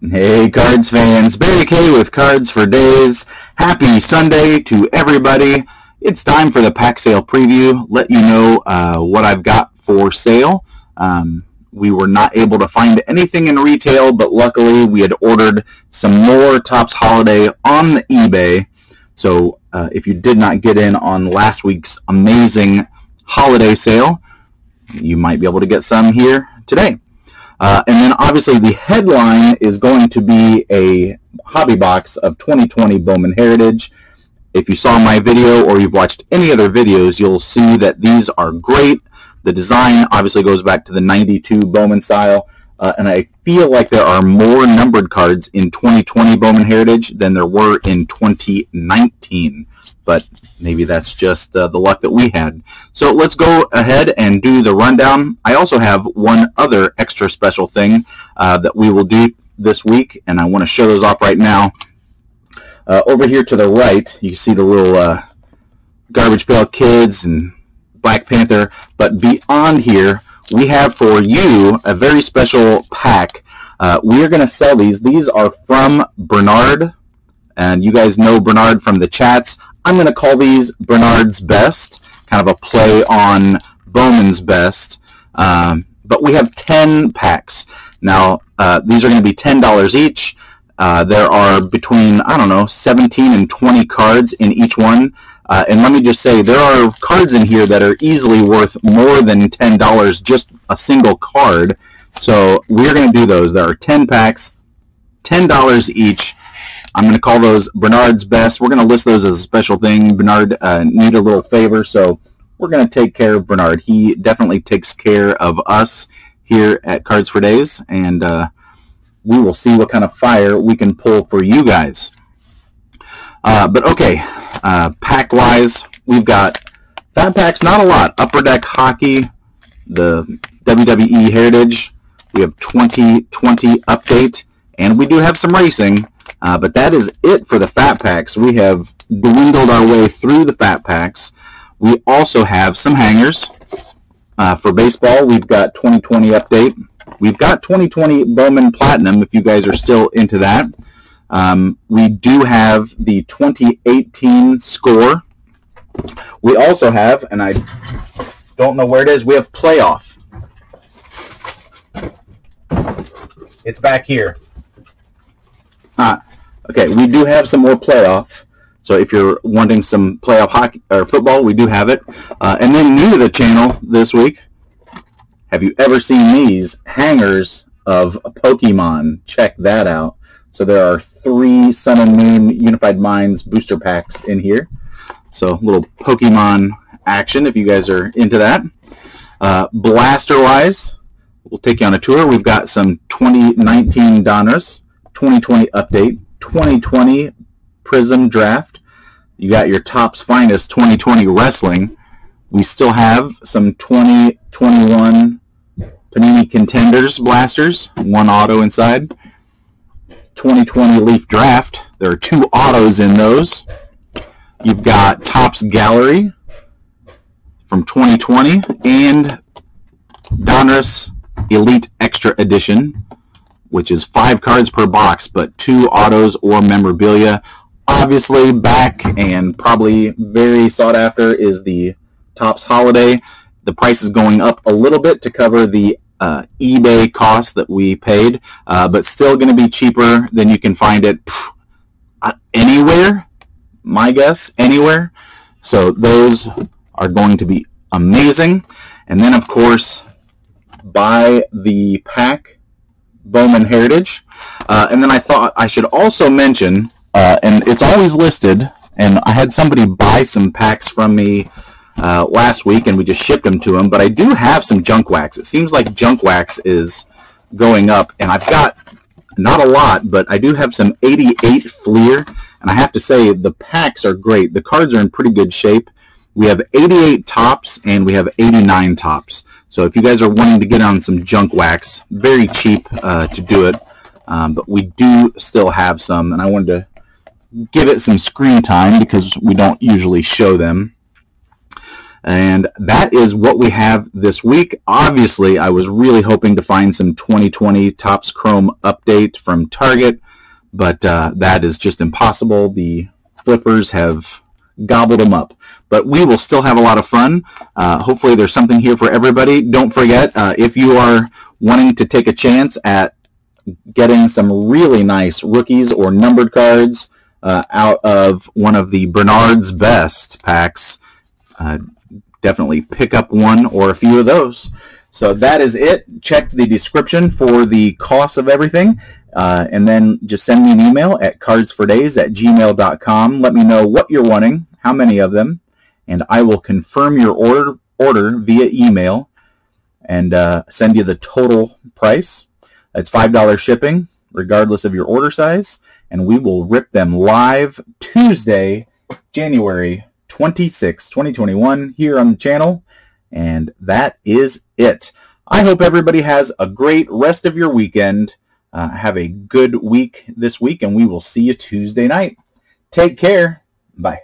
Hey, Cards fans. Barry K with Cards for Daze. Happy Sunday to everybody. It's time for the pack sale preview. Let you know uh, what I've got for sale. Um, we were not able to find anything in retail, but luckily we had ordered some more Topps Holiday on eBay. So uh, if you did not get in on last week's amazing holiday sale, you might be able to get some here today. Uh, and then obviously the headline is going to be a hobby box of 2020 Bowman Heritage. If you saw my video or you've watched any other videos, you'll see that these are great. The design obviously goes back to the 92 Bowman style. Uh, and I feel like there are more numbered cards in 2020 Bowman Heritage than there were in 2019 but maybe that's just uh, the luck that we had. So let's go ahead and do the rundown. I also have one other extra special thing uh, that we will do this week, and I want to show those off right now. Uh, over here to the right, you see the little uh, Garbage Pail Kids and Black Panther, but beyond here, we have for you a very special pack. Uh, we are going to sell these. These are from Bernard, and you guys know Bernard from the chats. I'm going to call these Bernard's Best, kind of a play on Bowman's Best. Um, but we have 10 packs. Now, uh, these are going to be $10 each. Uh, there are between, I don't know, 17 and 20 cards in each one. Uh, and let me just say, there are cards in here that are easily worth more than $10, just a single card. So we're going to do those. There are 10 packs, $10 each. I'm going to call those Bernard's best. We're going to list those as a special thing. Bernard uh, need a little favor, so we're going to take care of Bernard. He definitely takes care of us here at Cards for Daze, and uh, we will see what kind of fire we can pull for you guys. Uh, but okay, uh, pack-wise, we've got fat packs, not a lot. Upper Deck Hockey, the WWE Heritage. We have 2020 Update, and we do have some racing. Uh, but that is it for the fat packs. We have dwindled our way through the fat packs. We also have some hangers. Uh, for baseball, we've got 2020 update. We've got 2020 Bowman Platinum, if you guys are still into that. Um, we do have the 2018 score. We also have, and I don't know where it is, we have playoff. It's back here. Uh, Okay, we do have some more playoff. So if you're wanting some playoff hockey or football, we do have it. Uh, and then new to the channel this week, have you ever seen these hangers of Pokemon? Check that out. So there are three Sun and Moon Unified Minds booster packs in here. So little Pokemon action if you guys are into that. Uh, Blaster-wise, we'll take you on a tour. We've got some 2019 Donruss, 2020 update, 2020 Prizm Draft. You got your Topps Finest 2020 Wrestling. We still have some 2021 Panini Contenders blasters, one auto inside. 2020 Leaf Draft. There are two autos in those. You've got Topps Gallery from 2020 and Donruss Elite Extra Edition which is five cards per box, but two autos or memorabilia. Obviously, back and probably very sought after is the Topps Holiday. The price is going up a little bit to cover the uh, eBay cost that we paid, uh, but still going to be cheaper than you can find it uh, anywhere. My guess, anywhere. So those are going to be amazing. And then, of course, buy the pack Bowman Heritage. Uh, and then I thought I should also mention, uh, and it's always listed, and I had somebody buy some packs from me uh, last week, and we just shipped them to them, but I do have some junk wax. It seems like junk wax is going up, and I've got not a lot, but I do have some 88 Fleer, and I have to say the packs are great. The cards are in pretty good shape. We have 88 Topps, and we have 89 Topps. So if you guys are wanting to get on some junk wax, very cheap uh, to do it, um, but we do still have some, and I wanted to give it some screen time because we don't usually show them. And that is what we have this week. Obviously, I was really hoping to find some 2020 Topps Chrome update from Target, but uh, that is just impossible. The flippers have gobbled them up. But we will still have a lot of fun. Uh, hopefully there's something here for everybody. Don't forget, uh, if you are wanting to take a chance at getting some really nice rookies or numbered cards uh, out of one of the Bernard's Best packs, uh, definitely pick up one or a few of those. So that is it. Check the description for the cost of everything. Uh, and then just send me an email at cardsfordaze at gmail.com. Let me know what you're wanting, how many of them, and I will confirm your order, order via email and uh, send you the total price. It's $5 shipping, regardless of your order size, and we will rip them live Tuesday, January 26, 2021, here on the channel. And that is it. I hope everybody has a great rest of your weekend. Uh, have a good week this week, and we will see you Tuesday night. Take care. Bye.